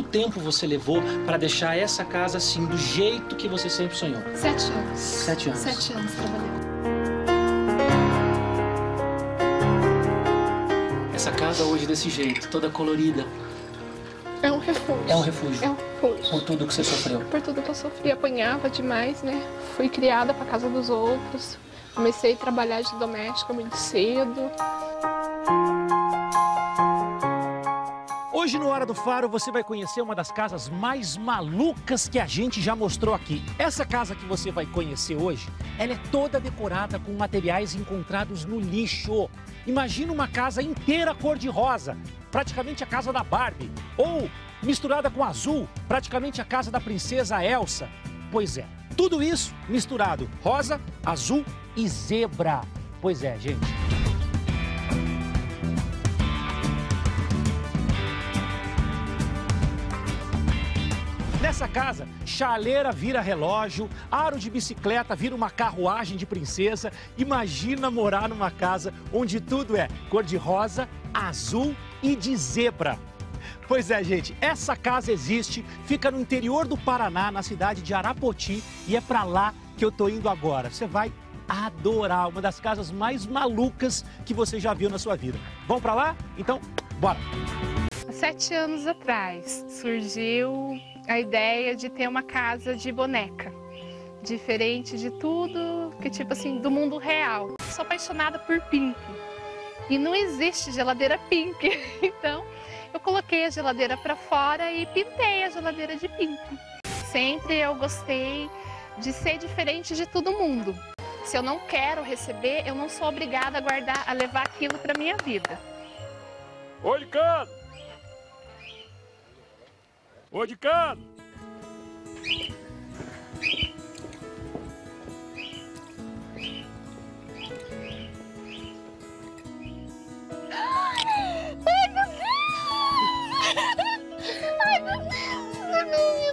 tempo você levou para deixar essa casa assim, do jeito que você sempre sonhou? Sete anos. Sete anos. Sete anos trabalhando. Essa casa hoje desse jeito, toda colorida, É um refúgio. é um refúgio É um refúgio. por tudo que você sofreu. Por tudo que eu sofri, apanhava demais, né? Fui criada pra casa dos outros. Comecei a trabalhar de doméstica muito cedo. Hoje no Hora do Faro você vai conhecer uma das casas mais malucas que a gente já mostrou aqui. Essa casa que você vai conhecer hoje, ela é toda decorada com materiais encontrados no lixo. Imagina uma casa inteira cor-de-rosa, praticamente a casa da Barbie. Ou misturada com azul, praticamente a casa da princesa Elsa. Pois é, tudo isso misturado, rosa, azul e zebra. Pois é, gente. Nessa casa, chaleira vira relógio, aro de bicicleta vira uma carruagem de princesa. Imagina morar numa casa onde tudo é cor-de-rosa, azul e de zebra. Pois é, gente, essa casa existe, fica no interior do Paraná, na cidade de Arapoti, e é pra lá que eu tô indo agora. Você vai adorar, uma das casas mais malucas que você já viu na sua vida. Vamos pra lá? Então, bora! Sete anos atrás surgiu a ideia de ter uma casa de boneca. Diferente de tudo que, tipo assim, do mundo real. Sou apaixonada por pink. E não existe geladeira pink. Então, eu coloquei a geladeira para fora e pintei a geladeira de pink. Sempre eu gostei de ser diferente de todo mundo. Se eu não quero receber, eu não sou obrigada a guardar, a levar aquilo para minha vida. Oi,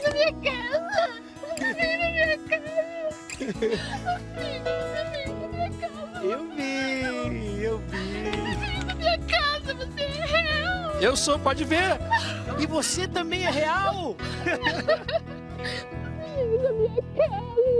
da minha casa! O menino da minha casa! O menino da minha casa! Eu vi, eu vi. O menino da minha casa! Você é real! Eu sou, pode ver. E você também é real. Da minha casa!